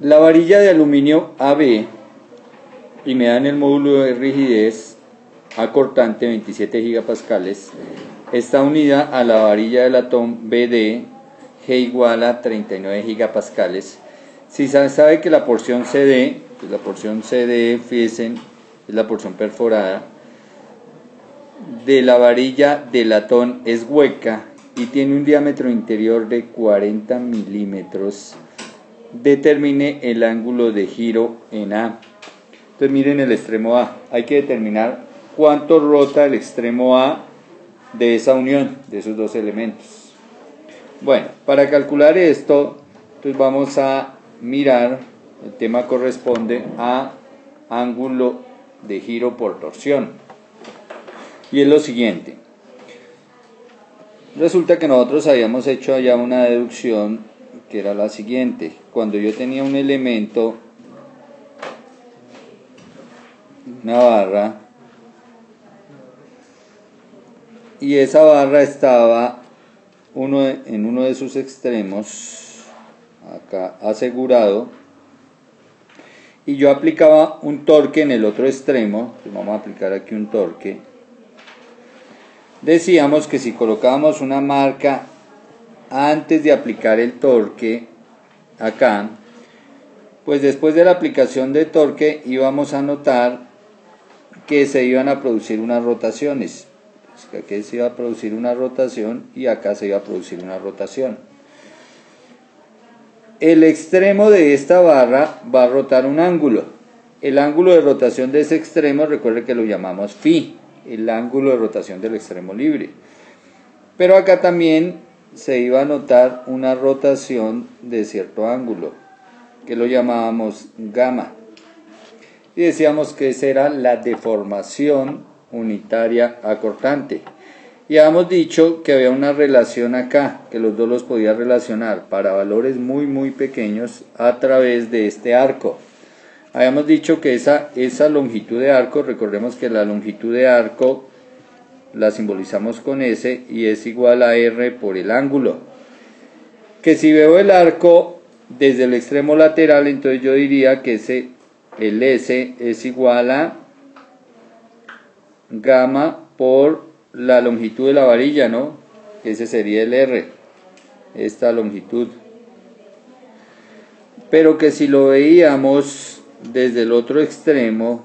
La varilla de aluminio AB y me dan el módulo de rigidez acortante 27 gigapascales está unida a la varilla de latón BD G igual a 39 gigapascales. Si se sabe que la porción CD, pues la porción CD, fíjense, es la porción perforada, de la varilla de latón es hueca y tiene un diámetro interior de 40 milímetros, determine el ángulo de giro en A. Entonces miren el extremo A, hay que determinar cuánto rota el extremo A de esa unión, de esos dos elementos. Bueno, para calcular esto, entonces vamos a mirar, el tema corresponde a ángulo de giro por torsión. Y es lo siguiente. Resulta que nosotros habíamos hecho allá una deducción que era la siguiente. Cuando yo tenía un elemento, una barra, y esa barra estaba uno en uno de sus extremos, acá asegurado, y yo aplicaba un torque en el otro extremo, vamos a aplicar aquí un torque, decíamos que si colocábamos una marca antes de aplicar el torque acá, pues después de la aplicación de torque íbamos a notar que se iban a producir unas rotaciones. Pues aquí se iba a producir una rotación y acá se iba a producir una rotación. El extremo de esta barra va a rotar un ángulo. El ángulo de rotación de ese extremo, recuerde que lo llamamos phi el ángulo de rotación del extremo libre. Pero acá también se iba a notar una rotación de cierto ángulo, que lo llamábamos gamma. Y decíamos que esa era la deformación unitaria acortante. Y habíamos dicho que había una relación acá, que los dos los podía relacionar para valores muy muy pequeños a través de este arco. Habíamos dicho que esa, esa longitud de arco, recordemos que la longitud de arco la simbolizamos con S y es igual a R por el ángulo. Que si veo el arco desde el extremo lateral, entonces yo diría que ese, el S es igual a gamma por la longitud de la varilla, ¿no? Ese sería el R, esta longitud. Pero que si lo veíamos desde el otro extremo,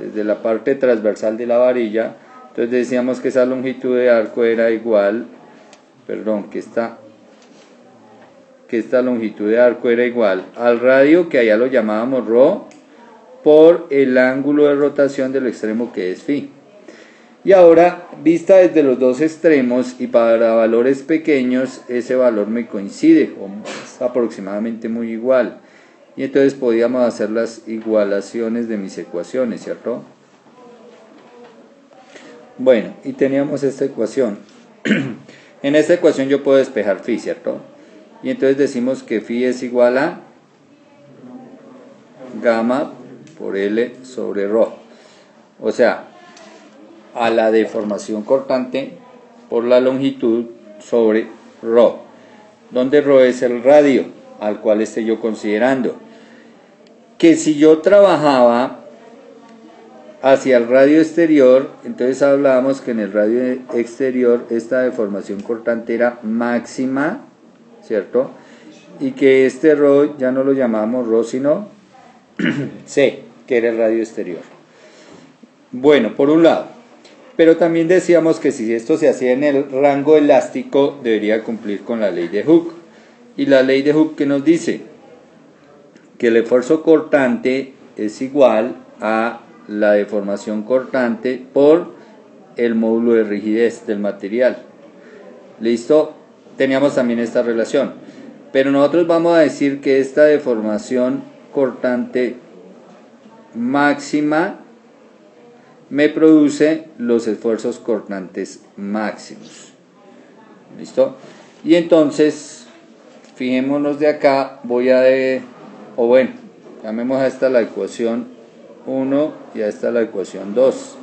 desde la parte transversal de la varilla, entonces decíamos que esa longitud de arco era igual, perdón, que esta, que esta longitud de arco era igual al radio, que allá lo llamábamos ρ, por el ángulo de rotación del extremo que es phi. Y ahora, vista desde los dos extremos y para valores pequeños, ese valor me coincide, o es aproximadamente muy igual y entonces podíamos hacer las igualaciones de mis ecuaciones, ¿cierto? Bueno, y teníamos esta ecuación. en esta ecuación yo puedo despejar phi, ¿cierto? Y entonces decimos que phi es igual a gamma por L sobre rho. O sea, a la deformación cortante por la longitud sobre rho, donde rho es el radio al cual esté yo considerando. Que si yo trabajaba hacia el radio exterior, entonces hablábamos que en el radio exterior esta deformación cortante era máxima, ¿cierto? Y que este ρ ya no lo llamábamos ρ, sino C, que era el radio exterior. Bueno, por un lado. Pero también decíamos que si esto se hacía en el rango elástico, debería cumplir con la ley de Hooke. Y la ley de Hooke que nos dice, que el esfuerzo cortante es igual a la deformación cortante por el módulo de rigidez del material. ¿Listo? Teníamos también esta relación. Pero nosotros vamos a decir que esta deformación cortante máxima me produce los esfuerzos cortantes máximos. ¿Listo? Y entonces, fijémonos de acá, voy a... De, o bueno, llamemos a esta la ecuación 1 y a esta la ecuación 2.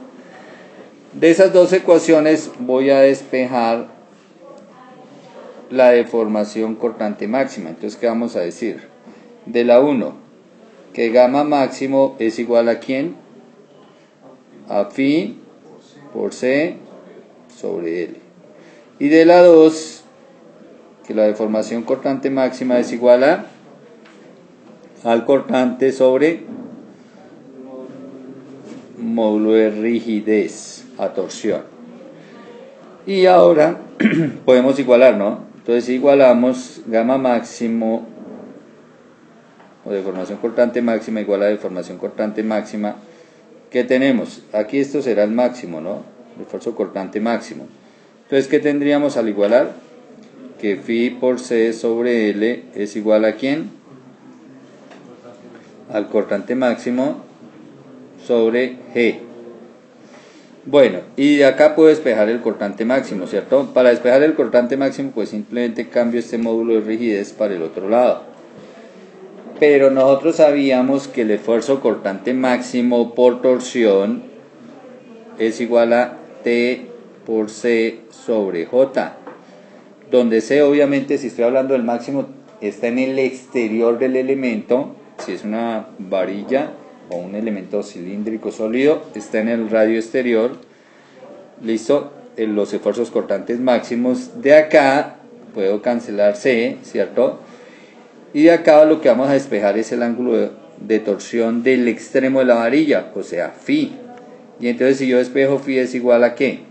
De esas dos ecuaciones voy a despejar la deformación cortante máxima. Entonces, ¿qué vamos a decir? de la 1, que gamma máximo es igual a quién? A phi por C sobre L. Y de la 2, que la deformación cortante máxima es igual a al cortante sobre módulo de rigidez a torsión. Y ahora podemos igualar, ¿no? Entonces igualamos gamma máximo o deformación cortante máxima igual a deformación cortante máxima. ¿Qué tenemos? Aquí esto será el máximo, ¿no? El esfuerzo cortante máximo. Entonces, ¿qué tendríamos al igualar? Que phi por C sobre L es igual a quién? Al cortante máximo sobre G. Bueno, y acá puedo despejar el cortante máximo, ¿cierto? Para despejar el cortante máximo, pues simplemente cambio este módulo de rigidez para el otro lado. Pero nosotros sabíamos que el esfuerzo cortante máximo por torsión es igual a T por C sobre J, donde C obviamente si estoy hablando del máximo está en el exterior del elemento, si es una varilla o un elemento cilíndrico sólido, está en el radio exterior, listo, en los esfuerzos cortantes máximos de acá, puedo cancelar C, ¿cierto? Y de acá lo que vamos a despejar es el ángulo de, torsión del extremo de la varilla, o sea, phi. Y entonces si yo despejo phi es igual a qué?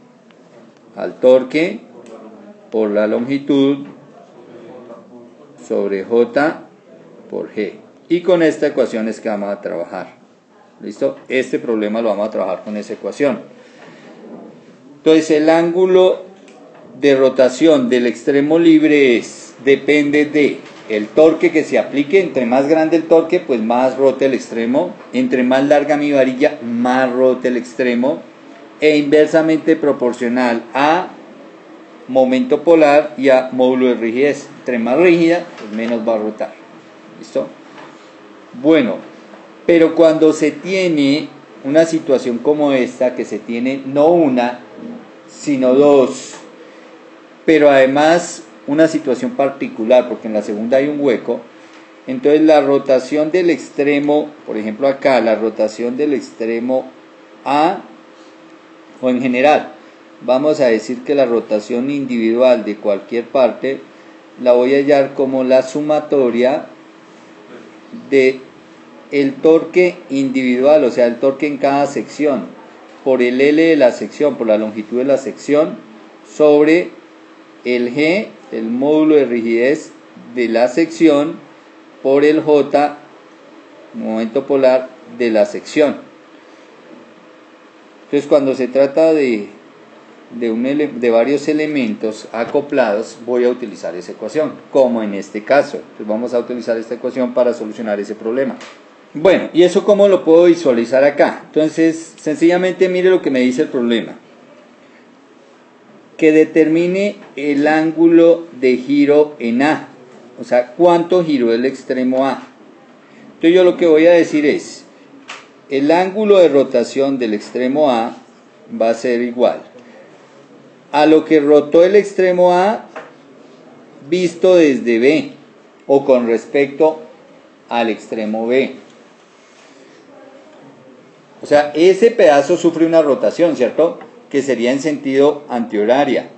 Al torque por la longitud sobre J por G. Y con esta ecuación es que vamos a trabajar. ¿Listo? Este problema lo vamos a trabajar con esa ecuación. Entonces el ángulo de rotación del extremo libre depende de el torque que se aplique, entre más grande el torque, pues más rote el extremo, entre más larga mi varilla, más rote el extremo, e inversamente proporcional a momento polar y a módulo de rigidez. Entre más rígida, pues menos va a rotar. ¿Listo? Bueno, pero cuando se tiene una situación como esta, que se tiene no una, sino dos, pero además una situación particular, porque en la segunda hay un hueco, entonces la rotación del extremo, por ejemplo acá, la rotación del extremo A, o en general, vamos a decir que la rotación individual de cualquier parte la voy a hallar como la sumatoria de el torque individual, o sea, el torque en cada sección, por el L de la sección, por la longitud de la sección, sobre el G, el módulo de rigidez de la sección, por el J, momento polar de la sección. Entonces, cuando se trata de, de, varios elementos acoplados, voy a utilizar esa ecuación, como en este caso. Entonces, vamos a utilizar esta ecuación para solucionar ese problema. Bueno, ¿y eso cómo lo puedo visualizar acá? Entonces, sencillamente mire lo que me dice el problema. Que determine el ángulo de giro en A. O sea, cuánto giró el extremo A. Entonces yo lo que voy a decir es, el ángulo de rotación del extremo A va a ser igual a lo que rotó el extremo A visto desde B o con respecto al extremo B. O sea, ese pedazo sufre una rotación, ¿cierto? Que sería en sentido antihoraria.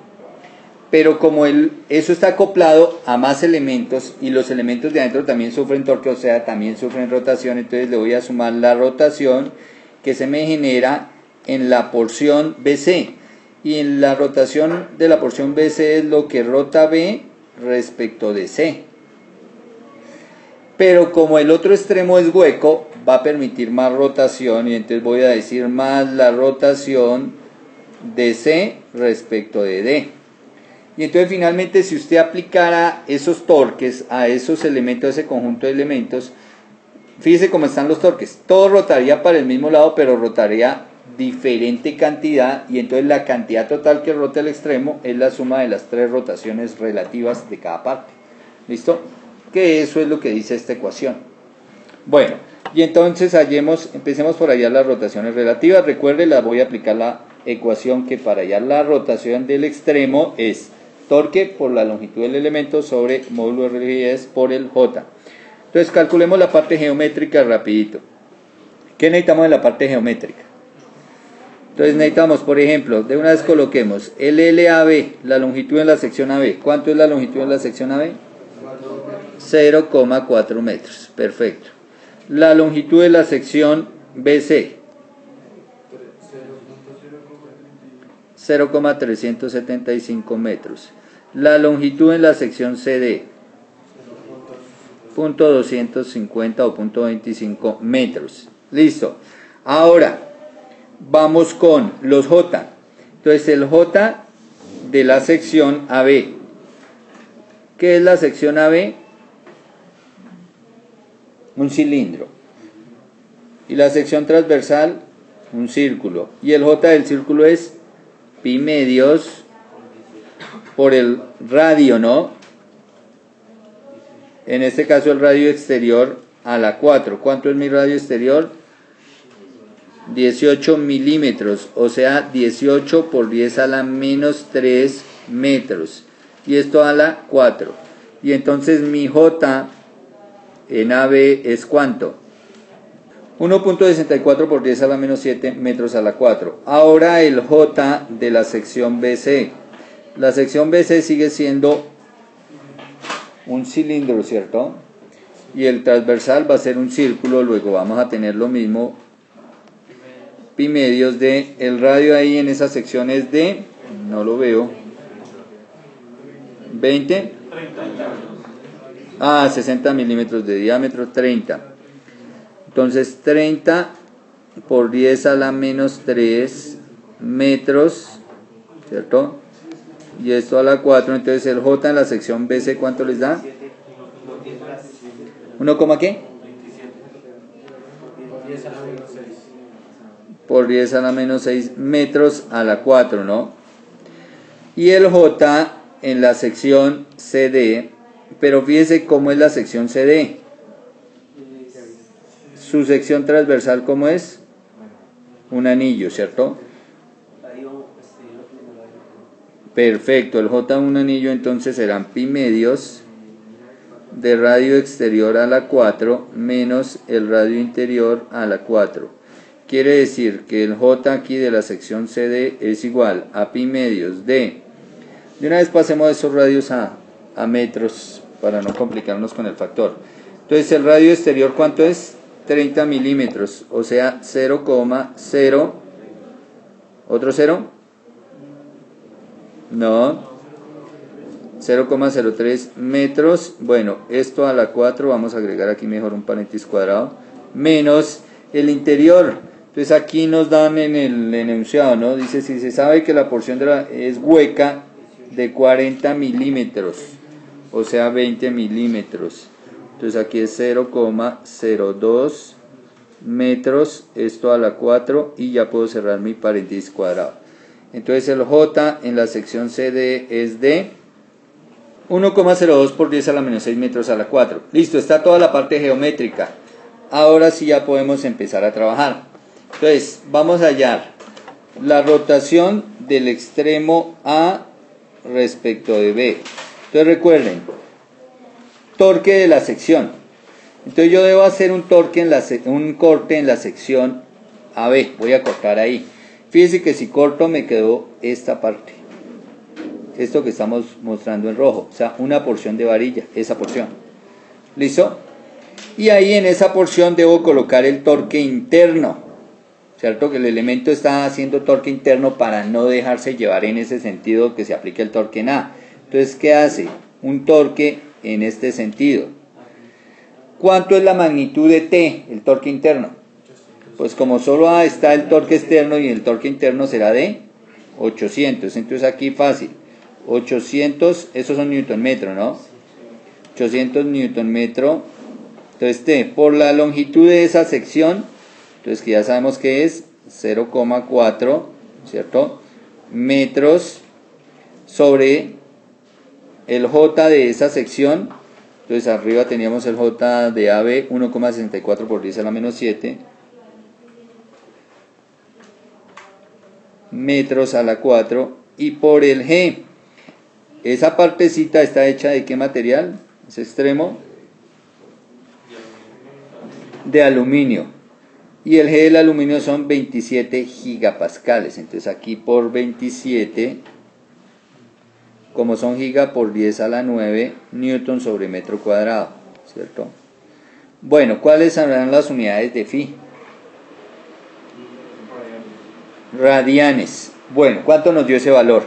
Pero como el, eso está acoplado a más elementos y los elementos de adentro también sufren torque, o sea, también sufren rotación, entonces le voy a sumar la rotación que se me genera en la porción BC. Y en la rotación de la porción BC es lo que rota B respecto de C. Pero como el otro extremo es hueco, va a permitir más rotación y entonces voy a decir más la rotación de C respecto de D. Y entonces finalmente si usted aplicara esos torques a esos elementos, a ese conjunto de elementos, fíjese cómo están los torques. Todo rotaría para el mismo lado, pero rotaría diferente cantidad y entonces la cantidad total que rota el extremo es la suma de las tres rotaciones relativas de cada parte. ¿Listo? Que eso es lo que dice esta ecuación. Bueno, y entonces hallemos, empecemos por hallar las rotaciones relativas. Recuerde, la voy a aplicar la ecuación que para hallar la rotación del extremo es torque por la longitud del elemento sobre módulo de rigidez por el J. Entonces calculemos la parte geométrica rapidito. ¿Qué necesitamos en la parte geométrica? Entonces necesitamos, por ejemplo, de una vez coloquemos el LAB, la longitud en la sección AB. ¿Cuánto es la longitud en la sección AB? 0,4 metros. Perfecto. La longitud de la sección BC. 0,375 metros. La longitud en la sección CD. Punto 250 o punto 25 metros. Listo. Ahora, vamos con los J. Entonces, el J de la sección AB. ¿Qué es la sección AB? Un cilindro. Y la sección transversal, un círculo. Y el J del círculo es pi medios por el radio, ¿no? En este caso el radio exterior a la 4. ¿Cuánto es mi radio exterior? 18 milímetros, o sea, 18 por 10 a la menos 3 metros. Y esto a la 4. Y entonces mi J en AB es cuánto? 1.64 por 10 a la menos 7 metros a la 4. Ahora el J de la sección BC. La sección BC sigue siendo un cilindro, ¿cierto? Y el transversal va a ser un círculo, luego vamos a tener lo mismo pi medios de el radio ahí en esa sección es de no lo veo 20 ah 60 milímetros de diámetro 30 entonces 30 por 10 a la menos 3 metros cierto y esto a la 4 entonces el J en la sección BC ¿cuánto les da? 1, qué? por 10 a la menos 6 metros a la 4, ¿no? Y el J en la sección CD, pero fíjese cómo es la sección CD. Su sección transversal, ¿cómo es? Un anillo, ¿cierto? Perfecto, el J un anillo entonces serán pi medios de radio exterior a la 4 menos el radio interior a la 4 Quiere decir que el J aquí de la sección CD es igual a pi medios de... De una vez pasemos esos radios a, a metros para no complicarnos con el factor. Entonces el radio exterior ¿cuánto es? 30 milímetros, o sea 0,0... ¿Otro cero? No. 0,03 metros. Bueno, esto a la 4, vamos a agregar aquí mejor un paréntesis cuadrado. Menos el interior entonces aquí nos dan en el enunciado, ¿no? Dice, si se sabe que la porción de la, es hueca de 40 milímetros, o sea 20 milímetros. Entonces aquí es 0,02 metros, esto a la 4 y ya puedo cerrar mi paréntesis cuadrado. Entonces el J en la sección CD es de 1,02 por 10 a la menos 6 metros a la 4. Listo, está toda la parte geométrica. Ahora sí ya podemos empezar a trabajar. Entonces, vamos a hallar la rotación del extremo A respecto de B. Entonces recuerden, torque de la sección. Entonces yo debo hacer un torque en la un corte en la sección AB. Voy a cortar ahí. Fíjense que si corto me quedó esta parte. Esto que estamos mostrando en rojo. O sea, una porción de varilla. Esa porción. ¿Listo? Y ahí en esa porción debo colocar el torque interno. ¿cierto? Que el elemento está haciendo torque interno para no dejarse llevar en ese sentido que se aplique el torque en A. Entonces, ¿qué hace? Un torque en este sentido. ¿Cuánto es la magnitud de T, el torque interno? Pues como solo A está el torque externo y el torque interno será de 800. Entonces aquí fácil. 800, esos son newton metro, ¿no? 800 newton metro. Entonces T, por la longitud de esa sección, entonces que ya sabemos que es 0,4, ¿cierto? Metros sobre el J de esa sección. Entonces arriba teníamos el J de AB 1,64 por 10 a la menos 7 metros a la 4 y por el G esa partecita está hecha de qué material? Ese extremo de aluminio. Y el G del aluminio son 27 gigapascales. Entonces aquí por 27, como son giga por 10 a la 9, newton sobre metro cuadrado. ¿Cierto? Bueno, ¿cuáles serán las unidades de Phi? Radianes. Bueno, ¿cuánto nos dio ese valor?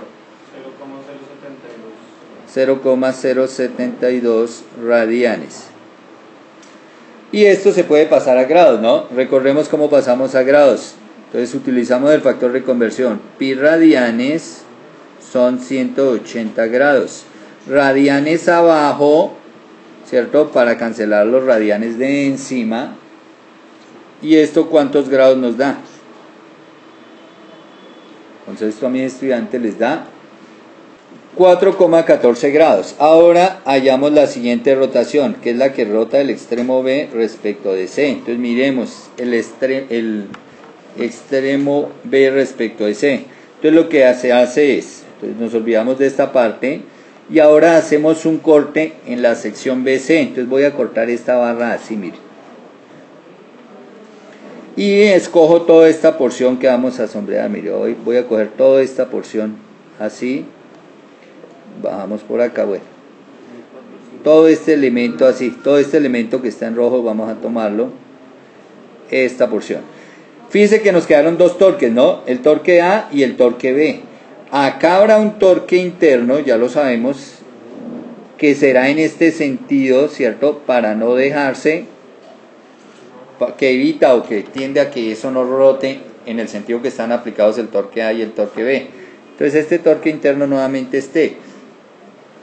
0,072 radianes. Y esto se puede pasar a grados, ¿no? Recordemos cómo pasamos a grados. Entonces utilizamos el factor de conversión. Pi radianes son 180 grados. Radianes abajo, ¿cierto? Para cancelar los radianes de encima. ¿Y esto cuántos grados nos da? Entonces esto a mis estudiantes les da 4,14 grados. Ahora hallamos la siguiente rotación, que es la que rota el extremo B respecto de C. Entonces miremos el, el extremo B respecto de C. Entonces lo que se hace es, entonces nos olvidamos de esta parte y ahora hacemos un corte en la sección BC. Entonces voy a cortar esta barra así, miren. Y escojo toda esta porción que vamos a sombrear. Mire, hoy voy a coger toda esta porción así bajamos por acá, bueno. Todo este elemento así, todo este elemento que está en rojo, vamos a tomarlo, esta porción. Fíjense que nos quedaron dos torques, ¿no? El torque A y el torque B. Acá habrá un torque interno, ya lo sabemos, que será en este sentido, ¿cierto? Para no dejarse, que evita o que tiende a que eso no rote en el sentido que están aplicados el torque A y el torque B. Entonces este torque interno nuevamente esté.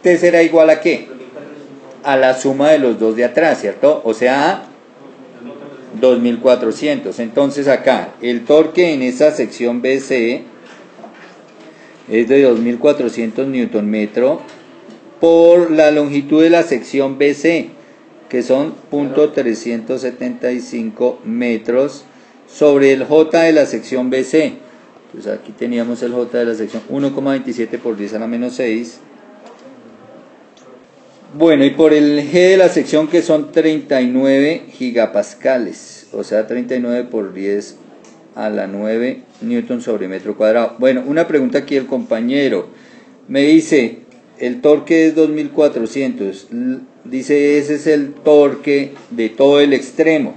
T será igual a qué? A la suma de los dos de atrás, ¿cierto? O sea, 2400. Entonces acá, el torque en esa sección BC es de 2400 Newton metro por la longitud de la sección BC, que son .375 metros sobre el J de la sección BC. Entonces aquí teníamos el J de la sección 1,27 por 10 a la menos 6 bueno, y por el G de la sección que son 39 gigapascales, o sea, 39 por 10 a la 9 newton sobre metro cuadrado. Bueno, una pregunta aquí el compañero. Me dice, el torque es 2400. Dice, ese es el torque de todo el extremo.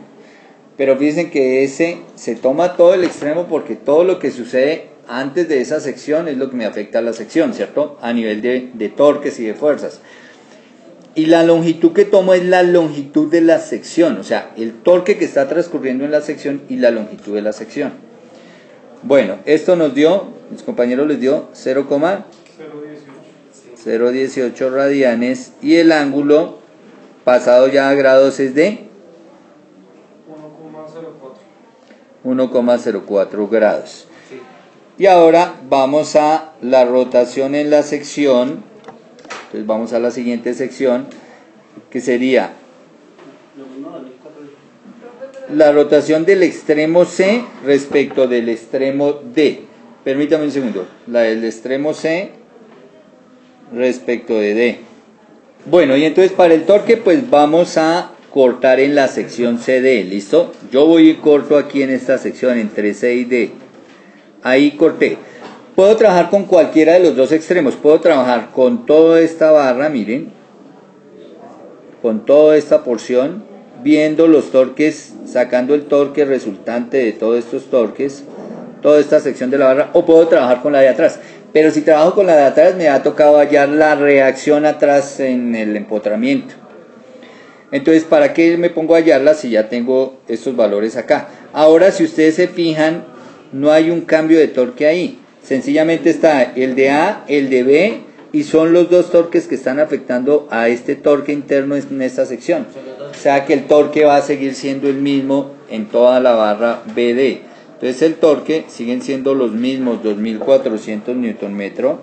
Pero fíjense que ese se toma todo el extremo porque todo lo que sucede antes de esa sección es lo que me afecta a la sección, ¿cierto? A nivel de, de torques y de fuerzas. Y la longitud que tomo es la longitud de la sección, o sea, el torque que está transcurriendo en la sección y la longitud de la sección. Bueno, esto nos dio, mis compañeros les dio 0,018 radianes y el ángulo pasado ya a grados es de 1,04 grados. Y ahora vamos a la rotación en la sección entonces vamos a la siguiente sección, que sería la rotación del extremo C respecto del extremo D. Permítame un segundo. La del extremo C respecto de D. Bueno, y entonces para el torque pues vamos a cortar en la sección CD, ¿listo? Yo voy y corto aquí en esta sección entre C y D. Ahí corté. Puedo trabajar con cualquiera de los dos extremos. Puedo trabajar con toda esta barra, miren, con toda esta porción, viendo los torques, sacando el torque resultante de todos estos torques, toda esta sección de la barra, o puedo trabajar con la de atrás. Pero si trabajo con la de atrás, me ha tocado hallar la reacción atrás en el empotramiento. Entonces, ¿para qué me pongo a hallarla si ya tengo estos valores acá? Ahora, si ustedes se fijan, no hay un cambio de torque ahí. Sencillamente está el de A, el de B y son los dos torques que están afectando a este torque interno en esta sección. O sea que el torque va a seguir siendo el mismo en toda la barra BD. Entonces el torque siguen siendo los mismos 2400 Newton metro.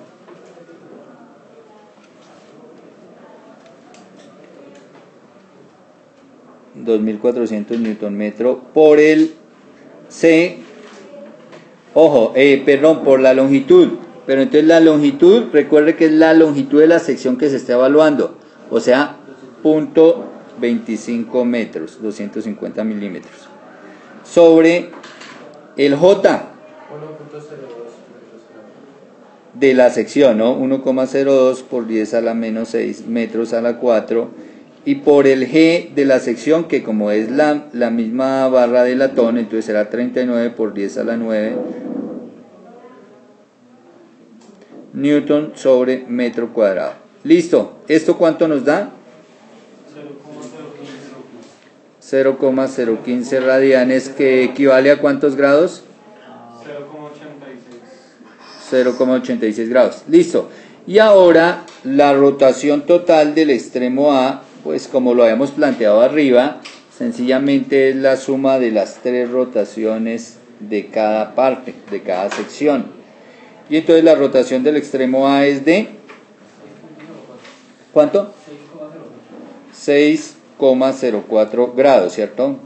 ...2400 Newton metro por el C Ojo, eh, perdón, por la longitud. Pero entonces la longitud, recuerde que es la longitud de la sección que se está evaluando. O sea, punto 25 metros, 250 milímetros. Sobre el J de la sección, ¿no? 1,02 por 10 a la menos 6 metros a la 4 y por el G de la sección que como es la, la misma barra de latón, entonces será 39 por 10 a la 9 newton sobre metro cuadrado. Listo, ¿esto cuánto nos da? 0,015 radianes que equivale a cuántos grados? 0,86 grados. Listo. Y ahora la rotación total del extremo A, pues como lo habíamos planteado arriba, sencillamente es la suma de las tres rotaciones de cada parte, de cada sección. Y entonces la rotación del extremo A es de... ¿Cuánto? 6,04 grados, ¿cierto?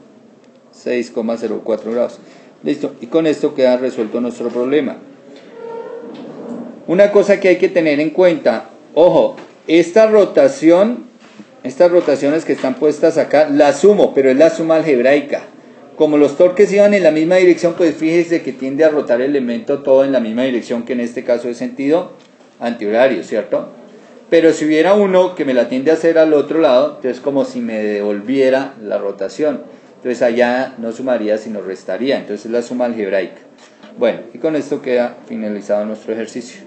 6,04 grados. Listo. Y con esto queda resuelto nuestro problema. Una cosa que hay que tener en cuenta, ojo, esta rotación, estas rotaciones que están puestas acá, la sumo, pero es la suma algebraica. Como los torques iban en la misma dirección, pues fíjese que tiende a rotar el elemento todo en la misma dirección, que en este caso es sentido antihorario, ¿cierto? Pero si hubiera uno que me la tiende a hacer al otro lado, entonces como si me devolviera la rotación. Entonces allá no sumaría, sino restaría. Entonces es la suma algebraica. Bueno, y con esto queda finalizado nuestro ejercicio.